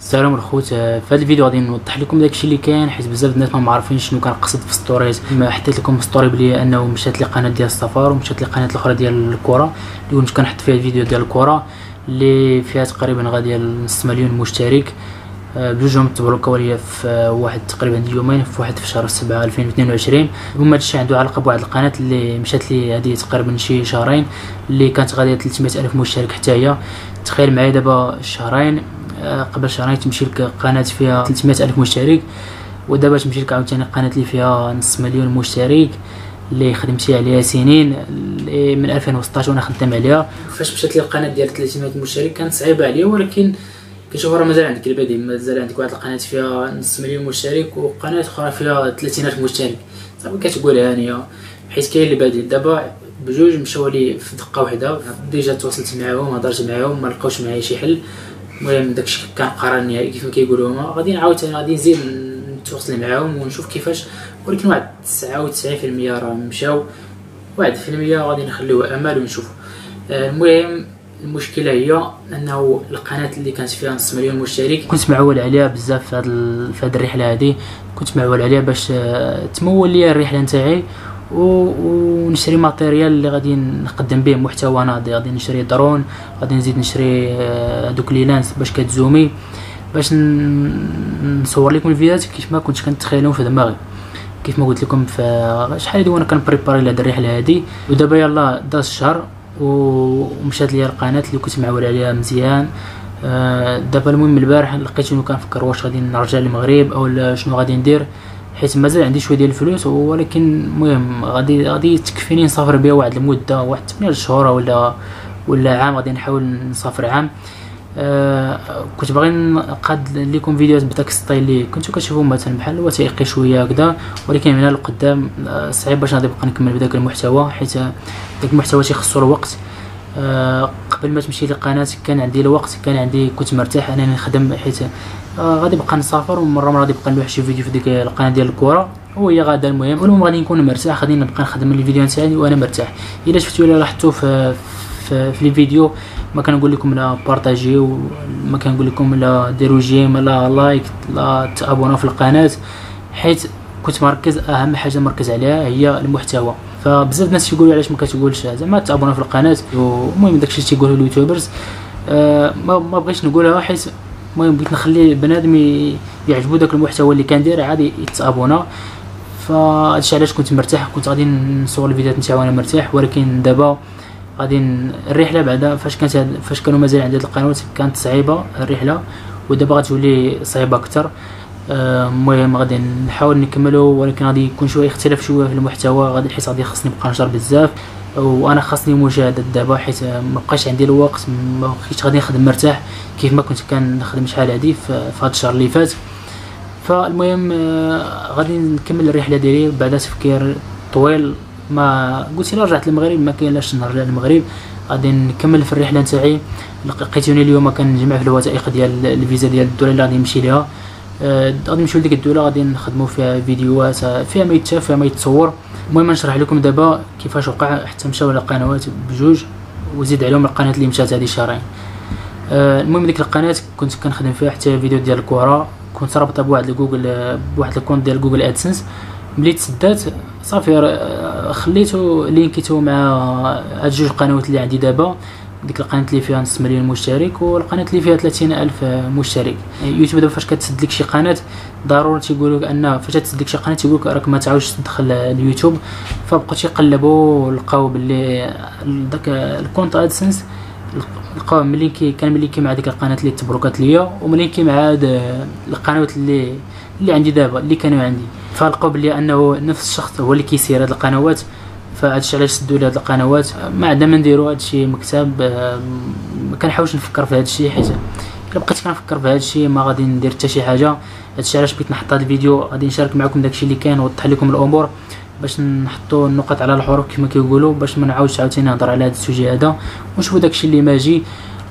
السلام الخوت في هذا الفيديو غادي نوضح لكم داكشي اللي كاين حيت بزاف الناس ما معرفين شنو كنقصد في stories ما حطيت لكم story بلي انه مشات لي قناه ديال السفر ومشات لي قناه الأخرى ديال الكره اللي كنت كنحط فيها الفيديو ديال الكره اللي فيها تقريبا غادي نص مليون مشترك. آه، بجوجهم تبلوكاو ليا في واحد تقريبا يومين في واحد في شهر 7 2022 هما هادشي عنده علاقة بواحد القناة اللي مشات لي هذه تقريبا شي شهرين اللي كانت غادية 300 ألف مشترك حتى هي. تخيل معايا دابا شهرين. قبل شهرين تمشي لك قناة فيها 300 ألف مشترك ودابا تمشي لك عاوتاني قناة اللي فيها نص مليون مشترك اللي خدمتي عليها سنين اللي من 2016 وأنا خدام عليها. فاش مشات لي القناة ديال 300 مشترك كانت صعيبة عليا ولكن كنشوف راه مازال عندك البديل مازال عندك واحد القناة فيها نص مليون مشترك وقناة أخرى فيها 30 ألف مشترك. صافي كتقول هانيه حيت كاين اللي بادل دابا بجوج مشاو لي في دقة واحدة ديجا تواصلت معاهم هضرت معاهم ما لقاوش معايا شي حل. المهم داكشي كان قرار نهائي كيف ما كيقولوا هما غادي نعاود غادي نزيد نتواصل معاهم ونشوف كيفاش. ولكن واحد 99% راه مشاو واحد في المية غادي نخليوه أمل ونشوف آه، المهم المشكلة هي أنه القناة اللي كانت فيها نص مليون مشترك كنت معول عليها بزاف في هذه الرحلة هذه كنت معول عليها باش آه، تمول لي الرحلة نتاعي. ونشري matériel اللي غادي نقدم به محتوى ناضي غادي نشري درون غادي نزيد نشري آه، دوك les lens باش كتزومي. باش نصور لكم الفيديوهات كيف ما كنت كنتخيلهم في دماغي. كيف ما قلت لكم في شحال هادي وأنا كنبريباري لهاد الرحله هادي. ودابا يلا داز الشهر ومشات لي القناة اللي كنت معول عليها مزيان. آه، دابا المهم البارح لقيت انه كنفكر واش غادي نرجع للمغرب أو شنو غادي ندير. حيت مازال عندي شوية ديال الفلوس ولكن المهم غادي غادي تكفيني نسافر بها واحد المدة واحد 8 شهور ولا ولا عام غادي نحاول نسافر عام. آه كنت باغي نقاد لكم فيديوهات بداك الستايل اللي كنتو كتشوفوا مثلا بحال وثائقي شوية هكذا ولكن من القدام آه صعيب باش غادي نبقى نكمل بداك المحتوى حيت داك المحتوى تيخصو الوقت. آه قبل ما تمشي للقناه كان عندي الوقت كان عندي كنت مرتاح انني نخدم حيت آه غادي نبقى نسافر ومرة مرة غادي نبقى نلوح شي فيديو في ديك القناة ديال الكره وهي غادا المهم المهم غادي نكون مرتاح غادي نبقى نخدم الفيديو نتاعي وأنا مرتاح. إلا شفتوا ولا لاحظتوا في في, في الفيديو ما كنقول لكم لا بارطاجيو ما كنقول لكم لا ديروا j'aime لا like لا تابوناو في القناة حيت كنت مركز أهم حاجة مركز عليها هي المحتوى. فبزاف الناس تيقولوا علاش ما كتقولش زعما تابونا في القناة. المهم داكشي تيقولوا ال YouTubers أه ما بغيتش نقولها حيت المهم بغيت نخلي بنادم يعجبو داك المحتوى اللي كندير عادي يتابونا فهادشي علاش كنت مرتاح كنت غادي نصور الفيديوهات نتاعي وأنا مرتاح. ولكن دابا غادي الرحلة بعدا فاش كانت فاش كانوا مازال عندي القنوات كانت صعيبة الرحلة. ودابا غتولي صعيبة أكثر المهم غادي نحاول نكملو ولكن غادي يكون شوية اختلاف شوية في المحتوى. غادي حيت غادي خاصني نبقى نشر بزاف وأنا خاصني مشاهدات دابا حيت ما بقاش عندي الوقت ما بقيتش غادي نخدم مرتاح كيف ما كنت كنخدم شحال هادي في هاد الشهر اللي فات. فالمهم آه، غادي نكمل الرحلة ديالي بعد تفكير طويل. ما قلت إلا رجعت للمغرب ما كاين لاش نرجع للمغرب. غادي نكمل في الرحلة نتاعي. لقيتوني اليوم كنجمع في الوثائق ديال الفيزا ديال الدولة اللي غادي نمشي ليها. غادي نمشيو لديك الدولة غادي نخدموا فيها فيديوهات فيها ما يتشاف فيها ما يتصور. المهم نشرح لكم دابا كيفاش وقع حتى مشاو لقنوات بجوج وزيد عليهم القناة اللي مشات هذه شهرين آه، المهم ديك القناة كنت كنخدم فيها حتى فيديو ديال الكره كنت رابطه بواحد الجوجل بواحد ال compte ديال Google AdSense ملي تسدات صافي خليتو لينكيتو مع هاد جوج قنوات اللي عندي دابا. ديك القناة اللي فيها نص مليون مشترك والقناة اللي فيها 30 ألف مشترك. يوتيوب دابا فاش كتسد لك شي قناة ضروري تيقول لك أن فاش تسد لك شي قناة تيقول لك راك ما تعاودش تدخل اليوتيوب. فبقاو تيقلبوا لقاو باللي داك ال compte AdSense لقاو ملي كي كان ملي كي مع ديك القناة اللي تبلوكات ليا وملي كي مع القنوات اللي اللي عندي دابا اللي كانوا عندي. فلقاو بلي أنه نفس الشخص هو اللي كيسير هاد القنوات. فهادشي علاش سدوا هاد القنوات. ما عندنا ما نديرو هادشي مكتاب ما كنحاولش نفكر في هادشي حيت إلا بقيت كنفكر في هادشي ما غادي ندير حتى شي حاجة. هادشي علاش بغيت نحط هاد الفيديو؟ غادي نشارك معكم داكشي اللي كاين ونوضح لكم الأمور باش نحطوا النقط على الحروف كما كيقولوا باش ما نعاودش عاوتاني نهضر على هاد ال sujet هذا. ونشوفوا داكشي اللي ماجي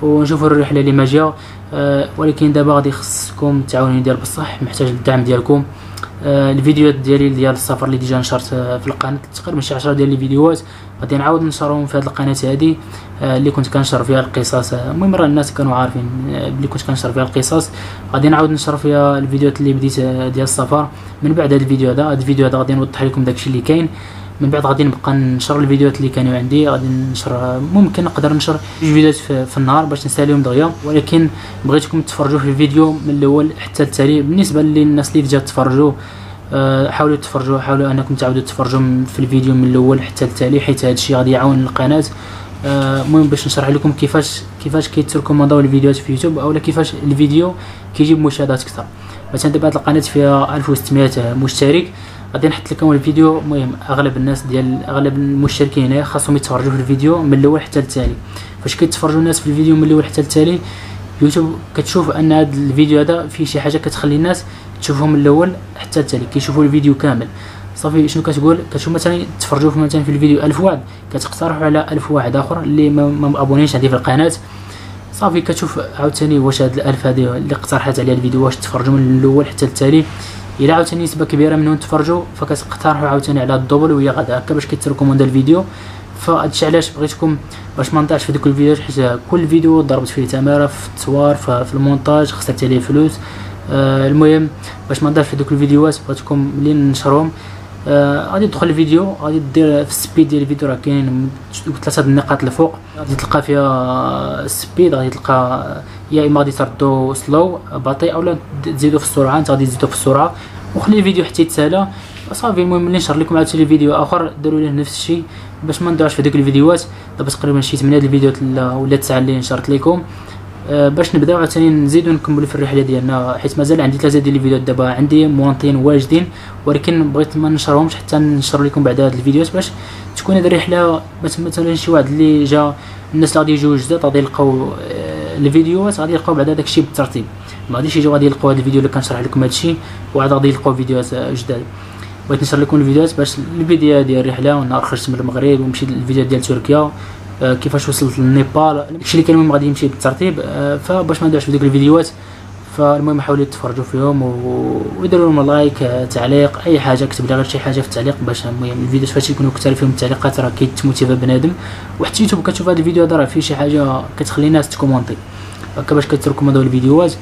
ونشوفوا الرحلة اللي ماجيه أه ولكن دابا غادي خصكم تعاونوني ديال بصح محتاج الدعم ديالكم. آه، الفيديوهات ديالي ديال السفر اللي déjà نشرت آه، في القناة تقريبا شي 10 ديال الفيديوهات. غادي نعاود نشرهم في هذه القناة هذه آه، اللي كنت كنشر فيها القصص. المهم راه الناس كانوا عارفين بلي كنت كنشر فيها القصص. غادي نعاود نشر فيها الفيديوهات اللي بديت ديال السفر. من بعد هذا الفيديو هذا هذا الفيديو هذا غادي نوضح لكم داكشي اللي كاين. من بعد غادي نبقى نشر الفيديوهات اللي كانوا عندي. غادي نشر ممكن نقدر نشر جوج فيديوهات في, في النهار باش نساليهم دغيا. ولكن بغيتكم تفرجوا في الفيديو من الأول حتى التالي. بالنسبة للناس اللي déjà تفرجوا آه، حاولوا تفرجوا حاولوا أنكم تعاودوا تفرجوا في الفيديو من الأول حتى التالي حيت هذا الشيء غادي يعاون القناة. آه، المهم باش نشرح لكم كيفاش كيفاش كيتركومونداو الفيديوهات في يوتيوب اولا كيفاش الفيديو كيجيب مشاهدات أكثر. مثلا دابا هاد القناة فيها 1600 مشترك. غادي نحط لكم الفيديو. المهم أغلب الناس ديال أغلب المشتركين هنا خاصهم يتفرجوا في الفيديو من الأول حتى التالي. فاش كيتفرجوا الناس في الفيديو من الأول حتى التالي يوتيوب كتشوف أن هذا الفيديو هذا فيه شي حاجة كتخلي الناس تشوفهم من الأول حتى التالي كيشوفوا الفيديو كامل. صافي شنو كتقول؟ كتشوف مثلا تفرجوا في مثلا في الفيديو 1000 واحد كتقترحوا على 1000 واحد آخر اللي ما مابونيش عندي في القناة. صافي كتشوف عاوتاني واش هاد الألف هذه اللي اقترحت عليها الفيديو واش تفرجوا من الأول حتى التالي. الا عاوتاني نسبة كبيرة منهم تفرجوا فكتقترحوا عاوتاني على ال double وهي غادا هكا باش كيتركوموند الفيديو. فهادشي علاش بغيتكم باش ما نضيعش في دوك الفيديوهات حيت كل فيديو ضربت فيه تماره في التصوير في المونتاج خسرت عليه فلوس. آه المهم باش ما نضيعش في دوك الفيديوهات بغيتكم ملي نشرهم آه، غادي تدخل الفيديو غادي دير في ال speed ديال الفيديو راه كاينين ثلاثة النقاط الفوق غادي تلقى فيها ال speed غادي تلقى يا إما غادي تردو slow بطيء اولا تزيدو في السرعة أنت غادي تزيدو في السرعة. وخلي الفيديو حتى يتسالى. صافي المهم ملي نشر لكم عاوتاني فيديو آخر ديروا ليه نفس الشيء باش ما نضيعش في ديك الفيديوهات. دابا تقريبا شي 8 الفيديوهات ولا 9 اللي نشرت لكم. باش نبداو عاوتاني نزيدو نكملو في الرحلة ديالنا. حيت مازال عندي ثلاثة ديال الفيديوهات دابا عندي موانطين واجدين ولكن بغيت ما نشرهمش حتى نشر لكم بعد هاد الفيديوهات باش تكون هاد الرحلة مثلا شي واحد اللي جا الناس اللي غادي يجيو جداد غادي يلقاو أه الفيديوهات غادي يلقاو بعد هذاك الشيء بالترتيب. ما غاديش يجيو غادي يلقاو هاد الفيديو اللي كنشرح لكم هاد الشيء وعاد غادي يلقاو فيديوهات جداد. بغيت نشر لكم الفيديوهات باش البدايه ديال الرحلة ونهار خرجت من المغرب ومشيت للفيديو ديال تركيا. كيفاش وصلت للنيبال داكشي اللي كان المهم غادي يمشي بالترتيب آه، فباش ما نضيعش في ديك الفيديوهات فالمهم حاولوا تفرجوا فيهم وديروا لهم like آه، تعليق أي حاجة كتب لي غير شي حاجة في التعليق باش المهم ال videos فاش يكونوا كثار فيهم التعليقات راه كيتموتيفا بنادم. وحتى يوتيوب كتشوف هذا الفيديو هذا راه فيه شي حاجة كتخلي الناس تكومونتي. هكا باش كتركوموندا الفيديوهات.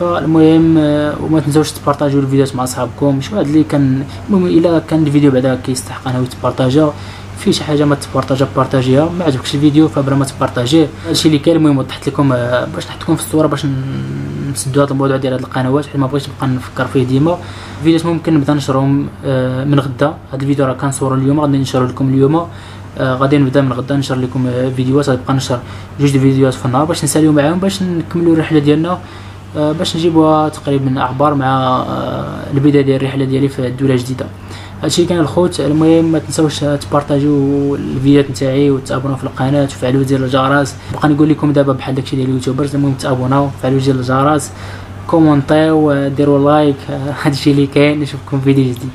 فالمهم وما تنساوش تبارطاجيو الفيديوهات مع صحابكم شي واحد اللي كان المهم إلا كان الفيديو بعدا كيستحق انه يتبارطاجا في شي حاجة ما تبارطاجا بارطاجيها ما عجبكش الفيديو فبرا ما تبارطاجيه. هادشي اللي كاين المهم وضحت لكم آه، باش نحطكم في الصورة باش نسدوا هذا الموضوع ديال هاد القنوات حيت ما بغيتش نبقى نفكر فيه ديما. الفيديوهات ممكن نبدا نشرهم آه، من غدا. هاد الفيديو راه كنصورو اليوم غادي نشرو لكم اليوم. آه غادي نبدا من غدا نشر لكم فيديوهات. غنبقى نشر جوج فيديوهات في النهار باش نساليو معاهم باش نكملوا الرحلة ديالنا. آه باش نجيبوها تقريبا أخبار مع آه البداية ديال الرحلة ديالي في الدولة الجديدة. هادشي كان الخوت. المهم ما تنساوش تبارطاجيو الفيديوهات نتاعي وتابوناو في القناة وتفعلوا زر الجرس. بقى نقول لكم دابا بحال داكشي ديال ال YouTubers المهم تابوناو فعلوا زر الجرس كومونتيو ديروا like هادشي اللي كاين نشوفكم فيديو جديد.